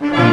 Bye.